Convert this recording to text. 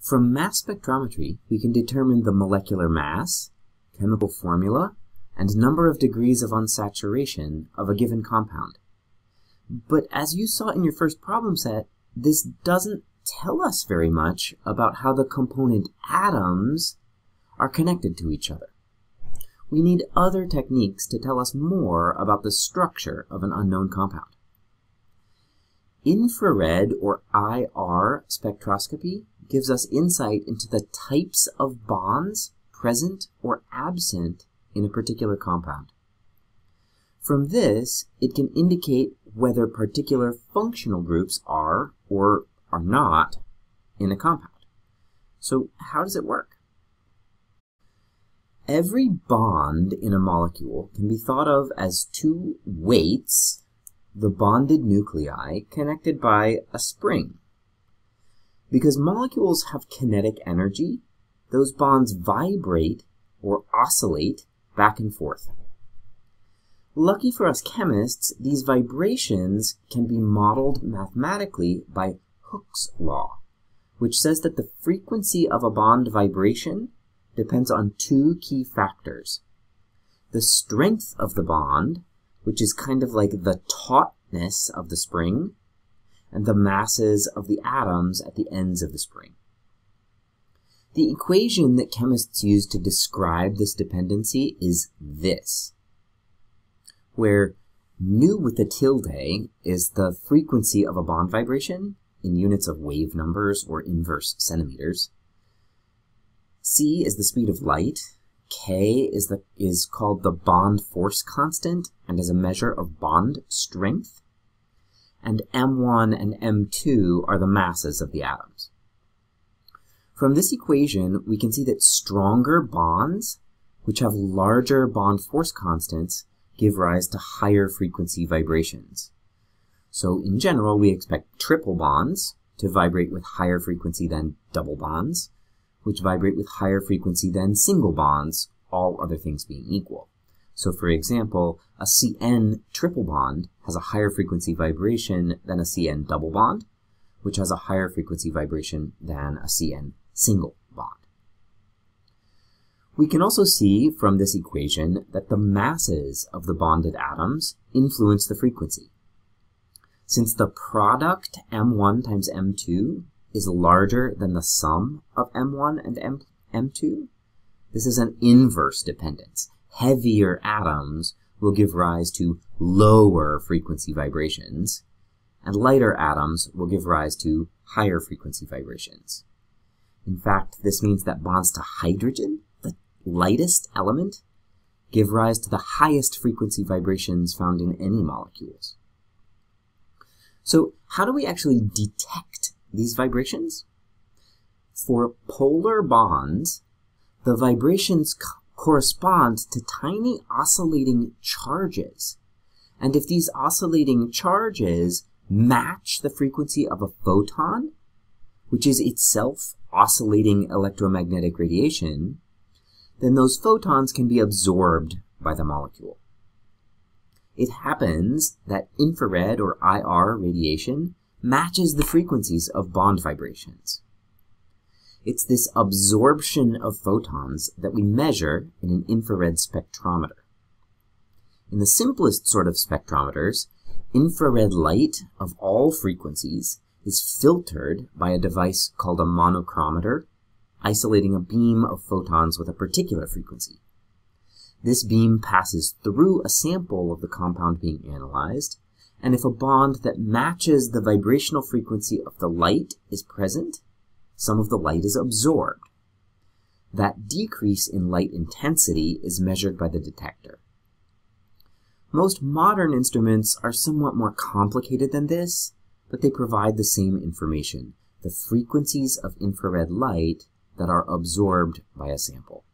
From mass spectrometry, we can determine the molecular mass, chemical formula, and number of degrees of unsaturation of a given compound. But as you saw in your first problem set, this doesn't tell us very much about how the component atoms are connected to each other. We need other techniques to tell us more about the structure of an unknown compound. Infrared or IR spectroscopy gives us insight into the types of bonds present or absent in a particular compound. From this, it can indicate whether particular functional groups are or are not in a compound. So how does it work? Every bond in a molecule can be thought of as two weights, the bonded nuclei, connected by a spring. Because molecules have kinetic energy, those bonds vibrate or oscillate back and forth. Lucky for us chemists, these vibrations can be modeled mathematically by Hooke's law, which says that the frequency of a bond vibration depends on two key factors. The strength of the bond, which is kind of like the tautness of the spring, and the masses of the atoms at the ends of the spring. The equation that chemists use to describe this dependency is this, where nu with a tilde is the frequency of a bond vibration in units of wave numbers or inverse centimeters. c is the speed of light. K is, the, is called the bond force constant and is a measure of bond strength. And M1 and M2 are the masses of the atoms. From this equation, we can see that stronger bonds, which have larger bond force constants, give rise to higher frequency vibrations. So in general, we expect triple bonds to vibrate with higher frequency than double bonds, which vibrate with higher frequency than single bonds, all other things being equal. So for example, a CN triple bond has a higher frequency vibration than a CN double bond, which has a higher frequency vibration than a CN single bond. We can also see from this equation that the masses of the bonded atoms influence the frequency. Since the product M1 times M2 is larger than the sum of M1 and M M2, this is an inverse dependence. Heavier atoms will give rise to lower frequency vibrations, and lighter atoms will give rise to higher frequency vibrations. In fact, this means that bonds to hydrogen, the lightest element, give rise to the highest frequency vibrations found in any molecules. So how do we actually detect these vibrations? For polar bonds, the vibrations correspond to tiny oscillating charges. And if these oscillating charges match the frequency of a photon, which is itself oscillating electromagnetic radiation, then those photons can be absorbed by the molecule. It happens that infrared or IR radiation matches the frequencies of bond vibrations. It's this absorption of photons that we measure in an infrared spectrometer. In the simplest sort of spectrometers, infrared light of all frequencies is filtered by a device called a monochromator, isolating a beam of photons with a particular frequency. This beam passes through a sample of the compound being analyzed, and if a bond that matches the vibrational frequency of the light is present, some of the light is absorbed. That decrease in light intensity is measured by the detector. Most modern instruments are somewhat more complicated than this, but they provide the same information, the frequencies of infrared light that are absorbed by a sample.